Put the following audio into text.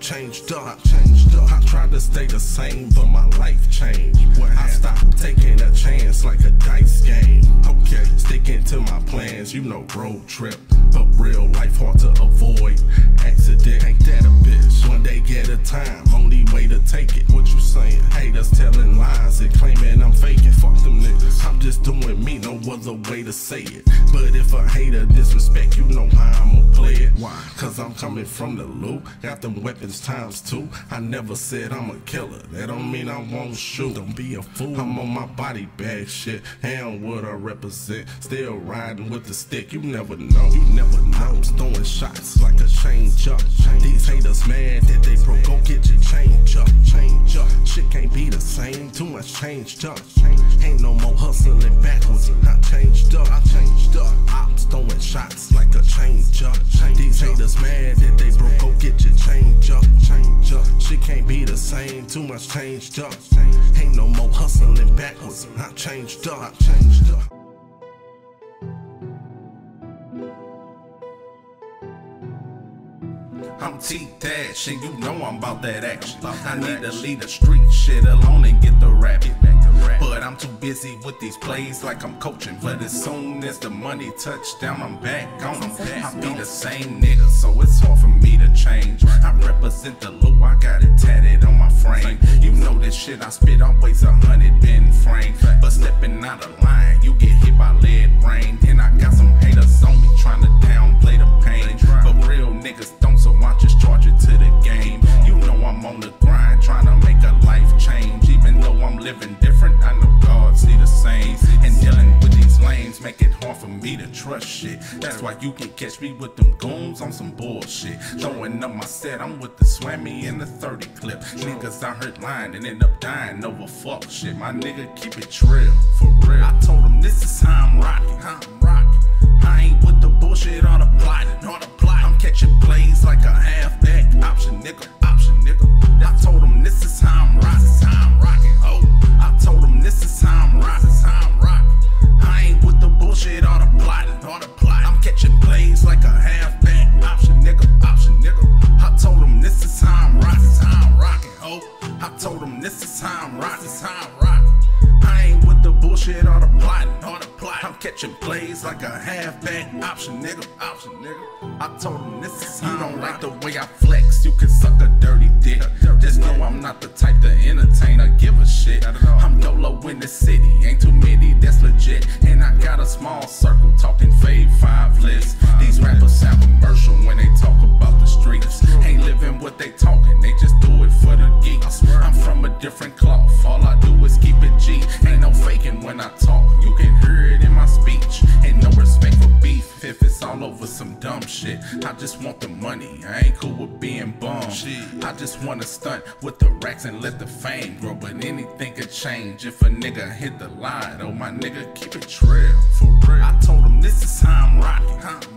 changed up, changed up. I tried to stay the same, but my life changed. I stopped taking a chance like a dice game. Okay, sticking to my plans, you know, road trip. But real life hard to avoid. Accident ain't that a bitch. One day get a time, only way to take it. What you saying? Haters telling lies and claiming I'm faking. Fuck them niggas. I'm just doing me, no other way to say it. But if a hater disrespect, you Why? Cause I'm coming from the loop. Got them weapons times two. I never said I'm a killer. That don't mean I won't shoot. Don't be a fool. I'm on my body bag shit. And what I represent. Still riding with the stick. You never know. You never know. I'm throwing shots like a change up. These haters mad that they broke. Go get your change up. Change up. Shit can't be the same. Too much changed up. Ain't no more hustling backwards. I changed up. I changed up. I'm throwing shots Mad that they broke. Go get your change up. Change up. Shit can't be the same. Too much changed up. Ain't no more hustling backwards. I changed up. I changed up. I'm T Dash, and you know I'm about that action. I need to leave the street shit alone and get the rap. But I'm too busy with these plays like I'm coaching. But as soon as the money touchdown, I'm back on them. I be the same nigga, so it's hard for me to change. I represent the low, I got it tatted on my frame. You know this shit I spit always a hundred been framed. But stepping out of line, you get hit by lead rain. Then I got some living different, I know God see the same. And dealing with these lanes make it hard for me to trust shit. That's why you can catch me with them goons on some bullshit. Throwing up my set, I'm with the swammy and the 30 clip. Niggas I heard lying and end up dying over fuck shit. My nigga keep it trill, for real. I told him this is how I'm rocking. I told him this is how I'm rocking, this is how I'm rocking. I ain't with the bullshit or the plot, or the plot. I'm catching plays like a halfback option, nigga, option, nigga. I told him this is how you don't like the way I flex. You can suck a dirty dick. Just know I'm not the type to entertain or give a shit. I'm dolo in the city, ain't too many that's legit. And I got a small circle talking fave five list. These rappers sound commercial when they talk about the streets. Ain't living what they talking, they just do it for the geeks. I'm from a different cloth, all I do is keep it G. Ain't no faking when I talk, you can hear it in my speech. Ain't no respect for beef if it's all over some dumb shit. I just want the money, I ain't cool with being bum. I just wanna stunt with the racks and let the fame grow. But anything could change if a nigga hit the line. Oh, my nigga, keep it trill, for real. I told him this is how I'm rocking,